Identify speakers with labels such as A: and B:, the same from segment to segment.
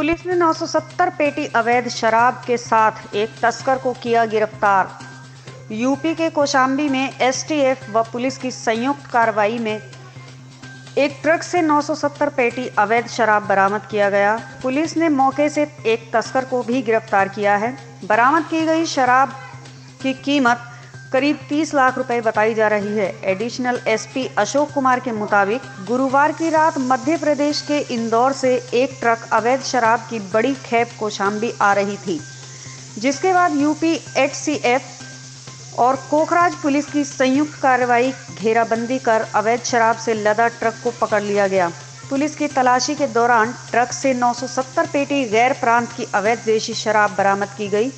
A: Police ने 970 पेटी अवैध शराब के साथ एक तस्कर को किया गिरफ़्तार। यूपी के कोशाम्बी में एसटीएफ व पुलिस की संयुक्त कार्रवाई में एक ट्रक से 970 पेटी अवैध शराब बरामद किया गया। पुलिस ने मौके से एक तस्कर को भी गिरफ़्तार किया है। बरामद की गई शराब की कीमत करीब 30 लाख रुपए बताई जा रही है। एडिशनल एसपी अशोक कुमार के मुताबिक, गुरुवार की रात मध्य प्रदेश के इंदौर से एक ट्रक अवैध शराब की बड़ी खेप कोशाम्बी आ रही थी, जिसके बाद यूपी एचसीएफ और कोखराज पुलिस की संयुक्त कार्रवाई, घेराबंदी कर अवैध शराब से लदा ट्रक को पकड़ लिया गया। पुलिस की तलाशी के दौरान ट्रक से 970 पेटी गैर प्रांत की अवैध देशी शराब बरामद की गई।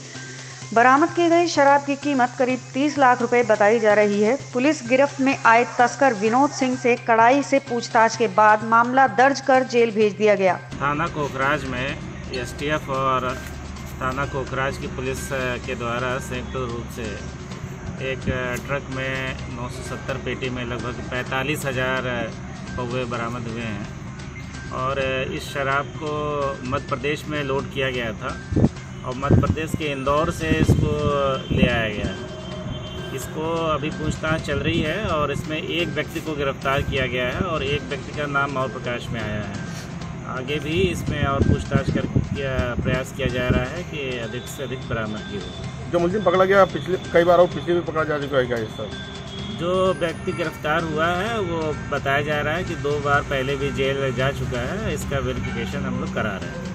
A: बरामद की गई शराब की कीमत करीब 30 लाख रुपए बताई जा रही है। पुलिस गिरफ्त में आए तस्कर विनोद सिंह से कड़ाई से पूछताछ के बाद मामला दर्ज कर जेल भेज दिया गया।
B: थाना कोखराज में एसटीएफ और थाना कोखराज की पुलिस के द्वारा संयुक्त रूप से एक ट्रक में 970 पेटी में लगभग पैंतालीस हज़ार पौवे बरामद हुए हैं। और इस शराब को मध्य प्रदेश में लोड किया गया था। और मध्य प्रदेश के इंदौर से इसको ले आया गया इसको अभी पूछताछ चल रही है और इसमें एक व्यक्ति को गिरफ़्तार किया गया है और एक व्यक्ति का नाम और प्रकाश में आया है। आगे भी इसमें और पूछताछ कर प्रयास किया जा रहा है कि अधिक से अधिक बरामदगी हो।
C: जो मुलजिम पकड़ा गया पिछले कई बार और पिछले भी पकड़ा जा चुका है क्या इस
B: जो व्यक्ति गिरफ़्तार हुआ है वो बताया जा रहा है कि दो बार पहले भी जेल जा चुका है। इसका वेरिफिकेशन हम लोग करा रहे हैं।